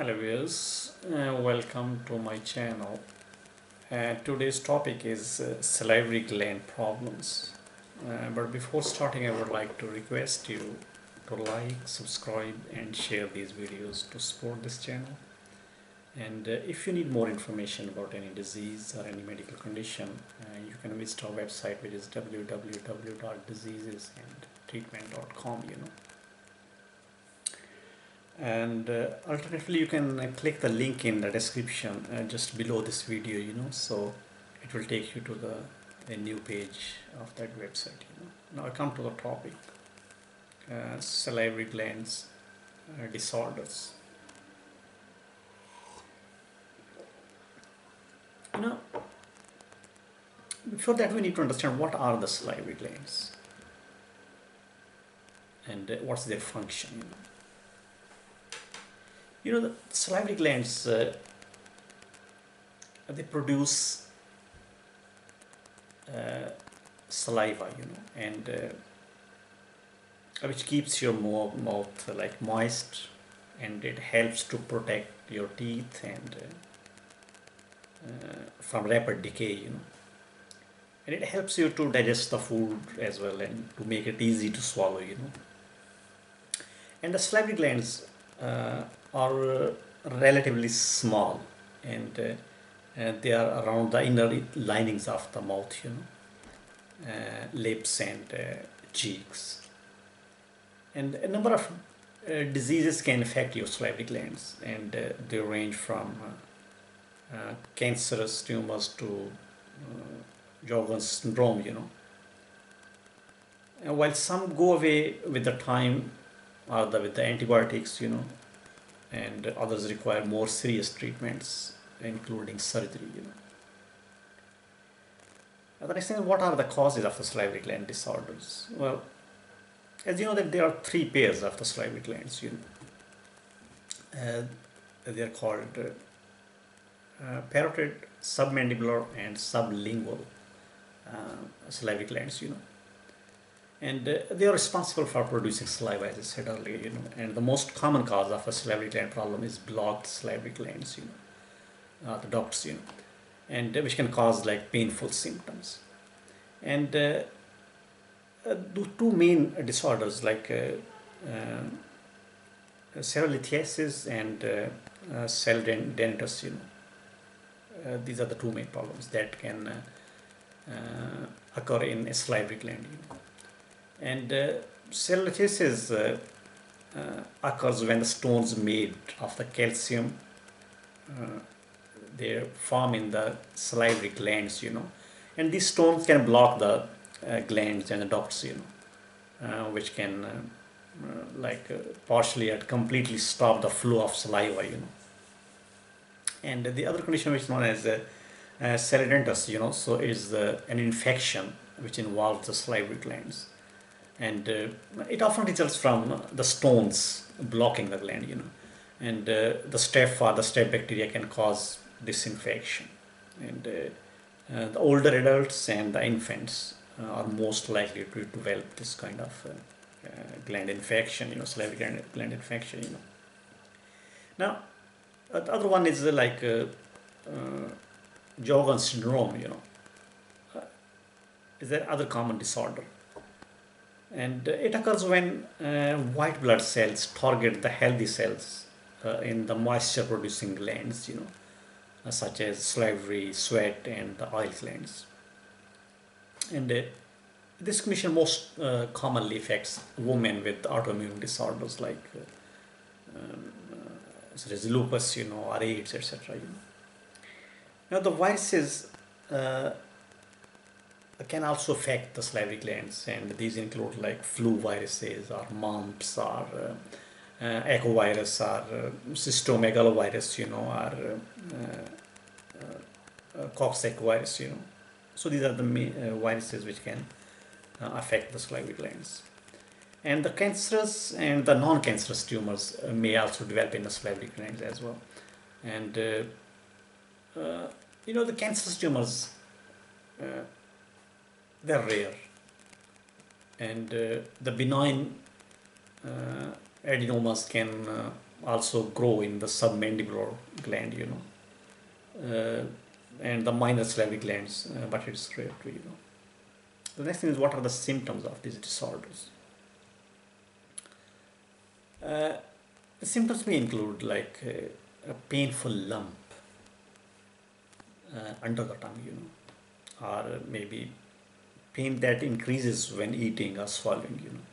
Hello viewers, uh, welcome to my channel. Uh, today's topic is uh, salivary gland problems. Uh, but before starting I would like to request you to like, subscribe and share these videos to support this channel. And uh, if you need more information about any disease or any medical condition, uh, you can visit our website which is www.diseasesandtreatment.com you know and uh, alternatively you can uh, click the link in the description uh, just below this video you know so it will take you to the a new page of that website you know. Now I come to the topic uh, salivary glands uh, disorders. You know before that we need to understand what are the salivary glands and uh, what's their function you know you know the salivary glands uh, they produce uh, saliva you know and uh, which keeps your mouth uh, like moist and it helps to protect your teeth and uh, uh, from rapid decay you know. And it helps you to digest the food as well and to make it easy to swallow you know. And the salivary glands are uh, relatively small and uh, uh, they are around the inner linings of the mouth you know lips and cheeks. And a number of uh, diseases can affect your salivary glands and uh, they range from uh, cancerous tumors to uh, Sjogren's syndrome you know. And while some go away with the time or the, with the antibiotics you know and others require more serious treatments including surgery you know. Now, the next thing what are the causes of the salivary gland disorders? Well as you know that there are three pairs of the salivary glands you know. Uh, they are called uh, uh, parotid submandibular and sublingual uh, salivary glands you know and uh, they are responsible for producing saliva as i said earlier you know and the most common cause of a salivary gland problem is blocked salivary glands you know uh, the ducts you know and uh, which can cause like painful symptoms. And uh, uh, the two main disorders like uh, sialolithiasis and uh, cell you know these are the two main problems that can occur in a salivary gland you know and uh, cellulitis uh, uh, occurs when the stones made of the calcium uh, they form in the salivary glands you know. And these stones can block the uh, glands and the ducts you know uh, which can uh, uh, like uh, partially or completely stop the flow of saliva you know. And the other condition which is known as uh, uh, you know so is uh, an infection which involves the salivary glands and uh, it often results from the stones blocking the gland you know. And uh, the staph or the staph bacteria can cause this infection and uh, the older adults and the infants are most likely to develop this kind of uh, gland infection you know salivary gland, gland infection you know. Now uh, the other one is uh, like uh, Sjogren's syndrome you know. Is there other common disorder and it occurs when uh, white blood cells target the healthy cells uh, in the moisture producing glands you know uh, such as salivary sweat and the oil glands. And uh, this condition most uh, commonly affects women with autoimmune disorders like uh, um, such as lupus you know or AIDS etc you know. Now the viruses can also affect the salivary glands and these include like flu viruses or mumps or uh, echovirus or uh, cytomegalovirus you know or uh, uh, uh, coxsackievirus you know. So these are the viruses which can affect the salivary glands and the cancerous and the non-cancerous tumors may also develop in the salivary glands as well. And you know the cancerous tumors uh, they're rare and uh, the benign uh, adenomas can uh, also grow in the submandibular gland, you know, uh, and the minor salivary glands, uh, but it's rare to, you know. The next thing is what are the symptoms of these disorders? Uh, the symptoms may include like uh, a painful lump uh, under the tongue, you know, or maybe pain that increases when eating or swallowing, you know.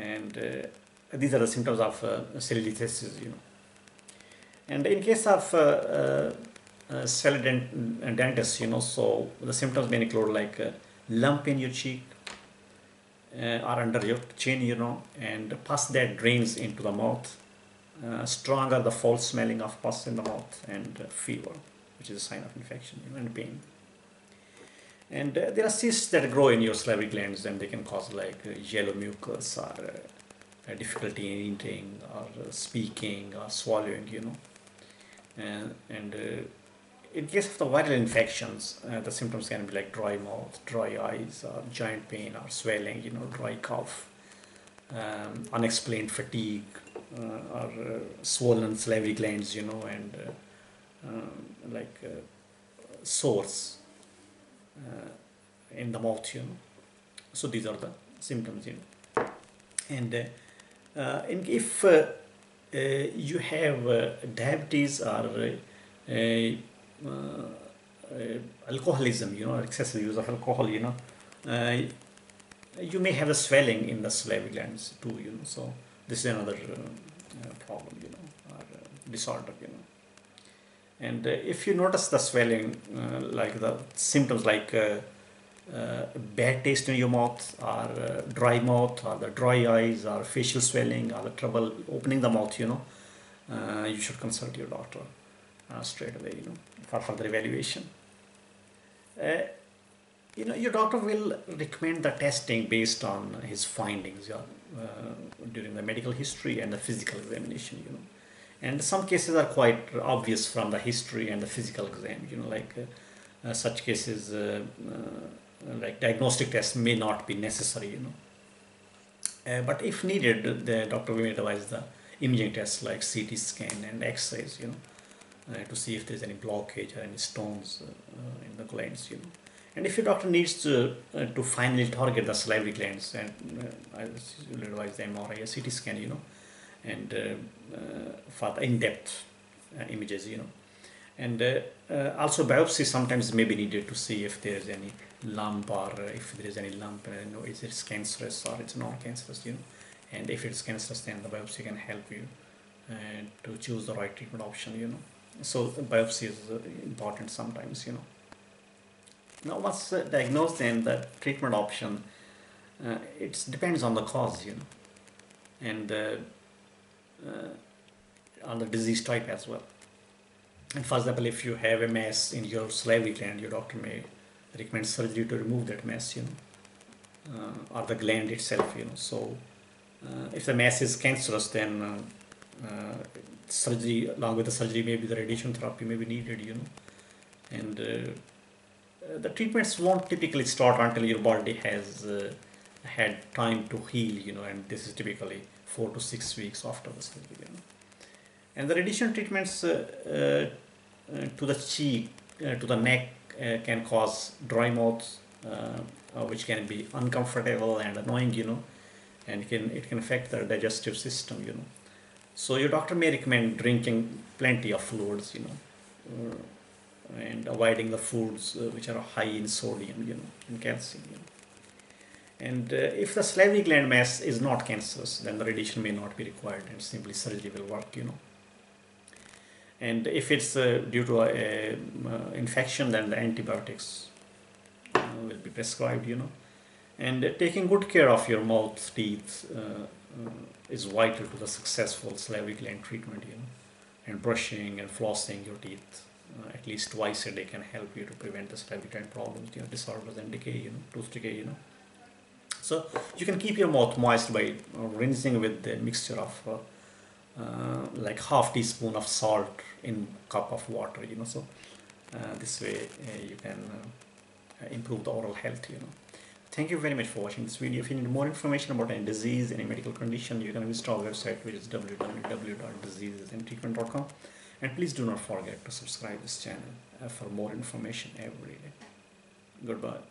And uh, these are the symptoms of uh, cellulitis, you know. And in case of uh, uh, uh, cellulitis, you know, so the symptoms may include like a lump in your cheek uh, or under your chin, you know, and pus that drains into the mouth. Uh, stronger the foul smelling of pus in the mouth and uh, fever, which is a sign of infection you know, and pain. And uh, there are cysts that grow in your salivary glands, and they can cause like uh, yellow mucus or uh, difficulty in eating or uh, speaking or swallowing, you know. And, and uh, in case of the viral infections, uh, the symptoms can be like dry mouth, dry eyes, or joint pain, or swelling, you know, dry cough, um, unexplained fatigue, uh, or uh, swollen salivary glands, you know, and uh, um, like uh, sores uh, in the mouth, you know. So these are the symptoms, you know. And uh, uh, if uh, uh, you have uh, diabetes or uh, uh, uh, alcoholism, you know, excessive use of alcohol, you know, uh, you may have a swelling in the salivary glands too, you know. So this is another uh, uh, problem, you know, or uh, disorder, you know. And uh, if you notice the swelling, uh, like the symptoms like uh, bad taste in your mouth, or dry mouth, or the dry eyes, or facial swelling, or the trouble opening the mouth, you know, you should consult your doctor straight away, you know, for further evaluation. You know, your doctor will recommend the testing based on his findings yeah, uh, during the medical history and the physical examination, you know. And some cases are quite obvious from the history and the physical exam, you know, like uh, uh, such cases, uh, uh, like diagnostic tests may not be necessary, you know. But if needed, the doctor may advise the imaging tests like CT scan and X-rays, you know, to see if there's any blockage or any stones in the glands, you know. And if your doctor needs to, uh, to finally target the salivary glands, and uh, I will advise the MRI or CT scan, you know, and uh, uh, for the in-depth uh, images, you know. And also biopsy sometimes may be needed to see if there is any lump or if there is any lump, you know, is it cancerous or it's not cancerous, you know. And if it's cancerous, then the biopsy can help you to choose the right treatment option, you know. So biopsy is important sometimes, you know. Now, once diagnosed, then the treatment option uh, it depends on the cause, you know, and uh, on the disease type as well. And for example, if you have a mass in your salivary gland, your doctor may recommend surgery to remove that mass, you know, uh, or the gland itself, you know. So, uh, if the mass is cancerous, then uh, uh, surgery, along with the surgery, maybe the radiation therapy may be needed, you know, and uh, uh, the treatments won't typically start until your body has uh, had time to heal, you know, and this is typically four to six weeks after the surgery. And the radiation treatments uh, uh, to the cheek, uh, to the neck, uh, can cause dry mouth, uh, which can be uncomfortable and annoying, you know, and can it can affect the digestive system, you know. So your doctor may recommend drinking plenty of fluids, you know, and avoiding the foods which are high in sodium, you know, and calcium. You know. And uh, if the salivary gland mass is not cancerous, then the radiation may not be required, and simply surgery will work, you know. And if it's uh, due to a, a uh, infection, then the antibiotics will be prescribed, you know. And uh, taking good care of your mouth, teeth uh, is vital to the successful salivary gland treatment, you know. And brushing and flossing your teeth uh, at least twice a day can help you to prevent the salivary gland problems, you know, disorders and decay, you know, tooth decay, you know. So you can keep your mouth moist by uh, rinsing with the mixture of uh, uh, like half teaspoon of salt in cup of water, you know. So uh, this way uh, you can uh, improve the oral health, you know. thank you very much for watching this video. If you need more information about any disease, any medical condition, you can visit our website which is www.diseasesandtreatment.com and please do not forget to subscribe this channel for more information every day. Goodbye.